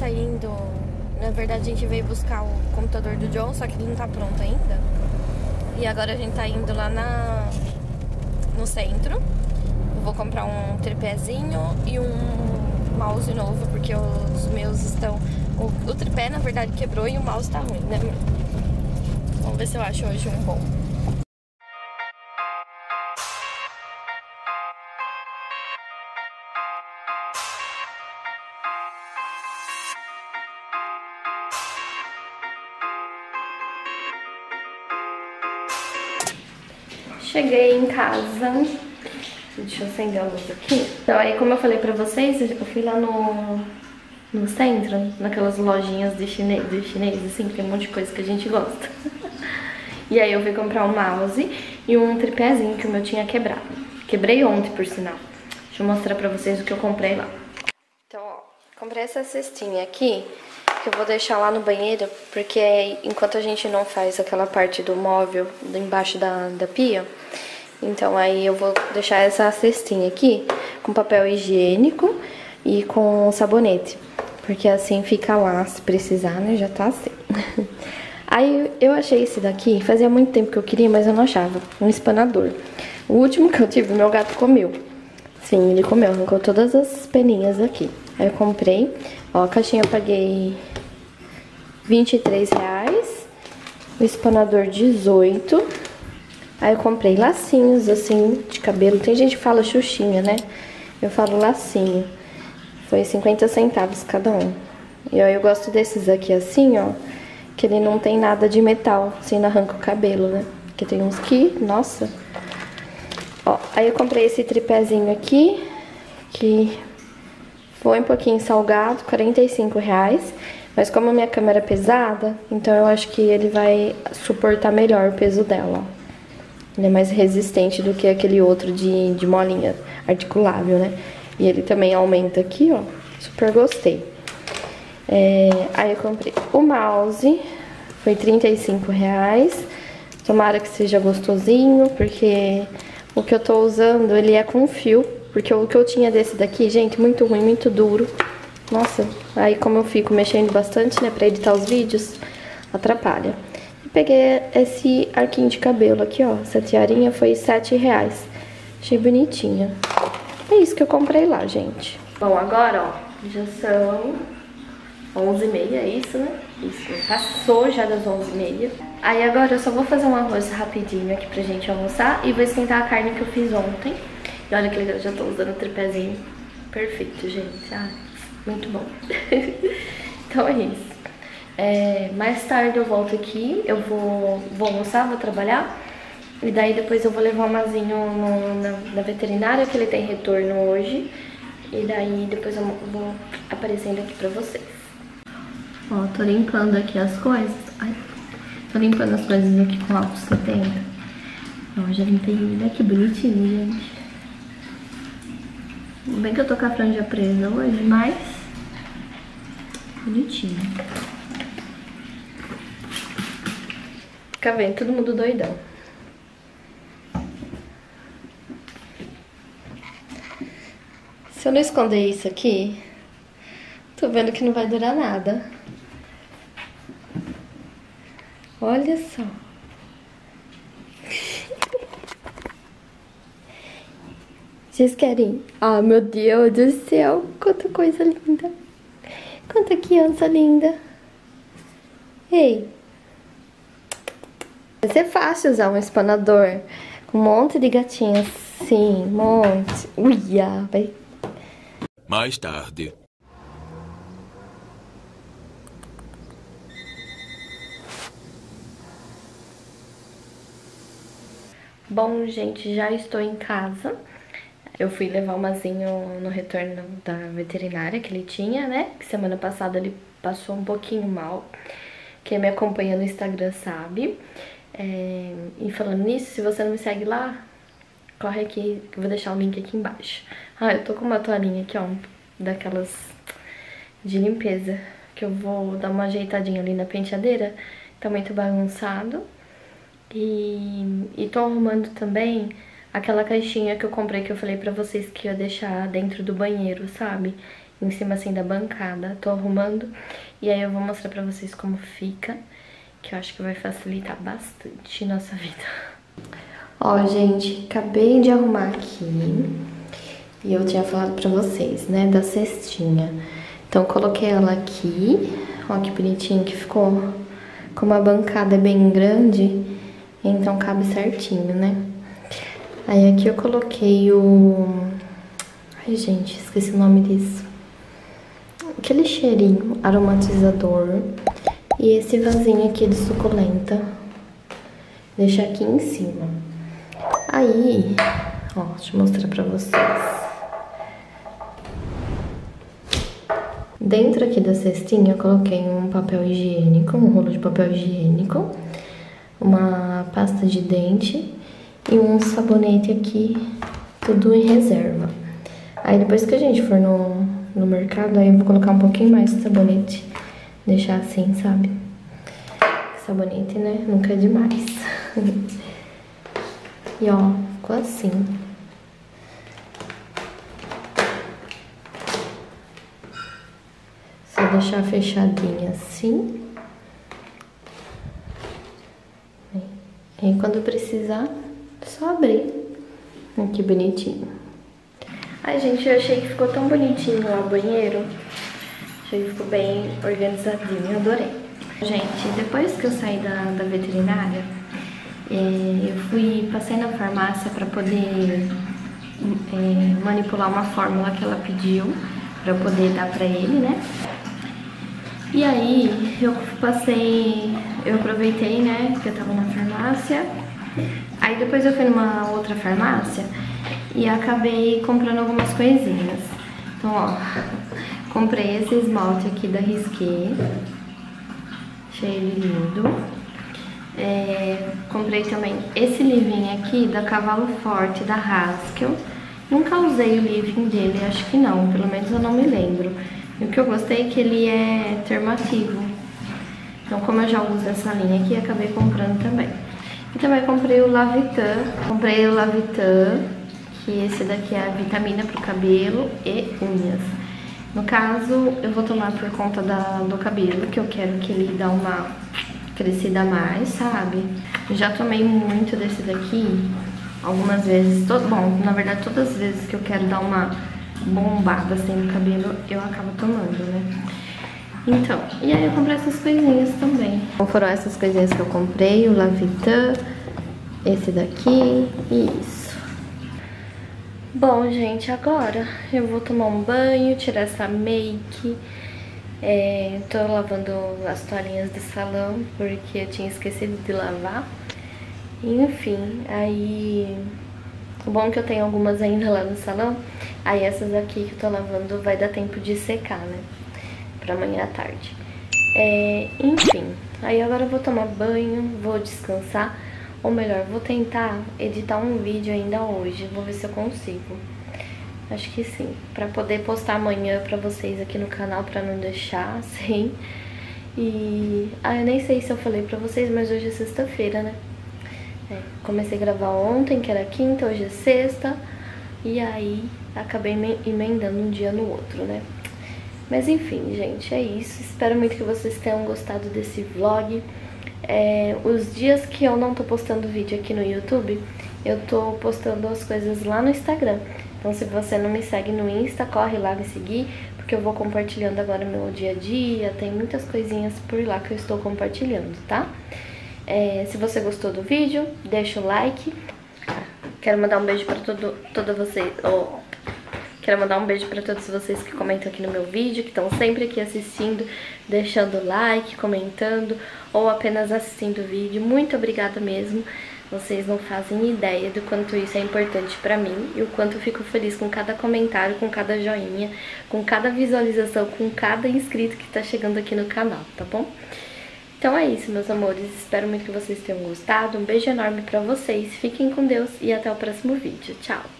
tá indo. Na verdade, a gente veio buscar o computador do John, só que ele não tá pronto ainda. E agora a gente tá indo lá na, no centro. Eu vou comprar um tripézinho e um mouse novo, porque os meus estão. O, o tripé, na verdade, quebrou e o mouse tá ruim, né? Vamos ver se eu acho hoje um bom. Cheguei em casa. Deixa eu acender a luz aqui. Então, aí, como eu falei pra vocês, eu fui lá no, no centro, naquelas lojinhas de chinês, de chinês, assim, que tem um monte de coisa que a gente gosta. e aí eu fui comprar um mouse e um tripézinho que o meu tinha quebrado. Quebrei ontem, por sinal. Deixa eu mostrar pra vocês o que eu comprei lá. Então, ó, comprei essa cestinha aqui que eu vou deixar lá no banheiro, porque enquanto a gente não faz aquela parte do móvel embaixo da, da pia, então aí eu vou deixar essa cestinha aqui com papel higiênico e com sabonete, porque assim fica lá, se precisar, né, já tá assim. Aí eu achei esse daqui, fazia muito tempo que eu queria, mas eu não achava, um espanador. O último que eu tive, meu gato comeu. Sim, ele comeu, arrancou todas as peninhas aqui. Aí eu comprei, ó, a caixinha eu paguei 23 reais, o espanador 18. Aí eu comprei lacinhos, assim, de cabelo. Tem gente que fala xuxinha, né? Eu falo lacinho. Foi 50 centavos cada um. E aí eu gosto desses aqui assim, ó, que ele não tem nada de metal, assim, não arranca o cabelo, né? Porque tem uns que, nossa. Ó, aí eu comprei esse tripézinho aqui, que foi um pouquinho salgado, 45 reais. Mas como a minha câmera é pesada, então eu acho que ele vai suportar melhor o peso dela. Ele é mais resistente do que aquele outro de, de molinha articulável, né? E ele também aumenta aqui, ó. Super gostei. É, aí eu comprei o mouse, foi 35 reais. Tomara que seja gostosinho, porque o que eu tô usando, ele é com fio. Porque o que eu tinha desse daqui, gente, muito ruim, muito duro. Nossa, aí como eu fico mexendo bastante, né, pra editar os vídeos, atrapalha. E peguei esse arquinho de cabelo aqui, ó. Essa tiarinha foi 7 reais. Achei bonitinha. É isso que eu comprei lá, gente. Bom, agora, ó, já são 11h30, é isso, né? Isso, passou já das 11h30. Aí agora eu só vou fazer um arroz rapidinho aqui pra gente almoçar e vou esquentar a carne que eu fiz ontem. E olha que legal, já tô usando o tripézinho perfeito, gente. Ai, muito bom. então é isso. É, mais tarde eu volto aqui, eu vou, vou almoçar, vou trabalhar. E daí depois eu vou levar o Mazinho no, na, na, veterinária, que ele tem retorno hoje. E daí depois eu vou aparecendo aqui pra vocês. Ó, tô limpando aqui as coisas. Ai, tô limpando as coisas aqui com álcool 70. Ó, já limpei ele. Que bonitinho, gente. Bem que eu tô com a franja presa hoje, mas... Bonitinho. Fica vendo, todo mundo doidão. Se eu não esconder isso aqui, tô vendo que não vai durar nada. Olha só. Vocês querem? Ah, meu Deus do céu, quanta coisa linda. Quanta criança linda. Ei. Vai ser fácil usar um espanador com um monte de gatinhas. Sim, um monte. Uia, vai. Mais tarde. Bom, gente, já estou em casa. Eu fui levar o Mazinho no retorno da veterinária que ele tinha, né? Que semana passada ele passou um pouquinho mal. Quem me acompanha no Instagram sabe. É... E falando nisso, se você não me segue lá, corre aqui, que eu vou deixar o link aqui embaixo. Ah, eu tô com uma toalhinha aqui, ó, daquelas de limpeza, que eu vou dar uma ajeitadinha ali na penteadeira. Tá muito bagunçado. E, e tô arrumando também aquela caixinha que eu comprei que eu falei pra vocês que ia deixar dentro do banheiro, sabe? em cima assim da bancada. Tô arrumando e aí eu vou mostrar pra vocês como fica, que eu acho que vai facilitar bastante nossa vida. Ó, gente, acabei de arrumar aqui. E eu tinha falado pra vocês, né, da cestinha. Então, coloquei ela aqui. Ó, que bonitinho que ficou. Como a bancada é bem grande, então cabe certinho, né? Aí aqui eu coloquei o... Ai, gente, esqueci o nome disso. Aquele cheirinho aromatizador. E esse vasinho aqui de suculenta. Deixar aqui em cima. Aí, ó, deixa eu mostrar pra vocês. Dentro aqui da cestinha eu coloquei um papel higiênico, um rolo de papel higiênico, uma pasta de dente e um sabonete aqui, tudo em reserva. Aí depois que a gente for no, no mercado, aí eu vou colocar um pouquinho mais de sabonete, deixar assim, sabe? Sabonete, né? Nunca é demais. e ó, ficou assim. Só deixar fechadinha assim. E quando precisar, só abrir. Que bonitinho. Ai, gente, eu achei que ficou tão bonitinho lá o banheiro. Achei que ficou bem organizadinho, adorei. Gente, depois que eu saí da, da veterinária, é, eu fui, passei na farmácia para poder é, manipular uma fórmula que ela pediu para poder dar para ele, né? E aí eu passei, eu aproveitei, né, que eu tava na farmácia. Aí depois eu fui numa outra farmácia e acabei comprando algumas coisinhas. Então, ó, comprei esse esmalte aqui da Risqué. Achei ele lindo. É, comprei também esse livrinho aqui da Cavalo Forte, da Haskell. Nunca usei o livrinho dele, acho que não, pelo menos eu não me lembro. E o que eu gostei é que ele é termativo. Então, como eu já uso essa linha aqui, acabei comprando também. E também comprei o Lavitan. Comprei o Lavitan, que esse daqui é a vitamina para o cabelo e unhas. No caso, eu vou tomar por conta da, do cabelo, que eu quero que ele dê uma crescida a mais, sabe? Já tomei muito desse daqui, algumas vezes. Bom, na verdade, todas as vezes que eu quero dar uma bombada assim no cabelo, eu acabo tomando, né? Então, e aí eu comprei essas coisinhas também. Então foram essas coisinhas que eu comprei, o Lavitan, esse daqui e isso. Bom, gente, agora eu vou tomar um banho, tirar essa make. É, tô lavando as toalhinhas do salão, porque eu tinha esquecido de lavar. Enfim, aí o bom é que eu tenho algumas ainda lá no salão. Aí essas aqui que eu tô lavando vai dar tempo de secar, né? Amanhã à tarde. É, enfim, aí agora eu vou tomar banho, vou descansar. Ou melhor, vou tentar editar um vídeo ainda hoje. Vou ver se eu consigo. Acho que sim. Pra poder postar amanhã pra vocês aqui no canal, pra não deixar sem. E... Ah, eu nem sei se eu falei pra vocês, mas hoje é sexta-feira, né? É, comecei a gravar ontem, que era quinta, hoje é sexta. E aí, acabei emendando um dia no outro, né? Mas enfim, gente, é isso. Espero muito que vocês tenham gostado desse vlog. É, os dias que eu não tô postando vídeo aqui no YouTube, eu tô postando as coisas lá no Instagram. Então se você não me segue no Insta, corre lá me seguir, porque eu vou compartilhando agora meu dia a dia, tem muitas coisinhas por lá que eu estou compartilhando, tá? É, se você gostou do vídeo, deixa o like. Quero mandar um beijo pra todo, toda vocês. Oh, quero mandar um beijo pra todos vocês que comentam aqui no meu vídeo, que estão sempre aqui assistindo, deixando like, comentando ou apenas assistindo o vídeo. Muito obrigada mesmo. Vocês não fazem ideia do quanto isso é importante pra mim e o quanto eu fico feliz com cada comentário, com cada joinha, com cada visualização, com cada inscrito que tá chegando aqui no canal, tá bom? Então é isso, meus amores. Espero muito que vocês tenham gostado. Um beijo enorme pra vocês. Fiquem com Deus e até o próximo vídeo. Tchau!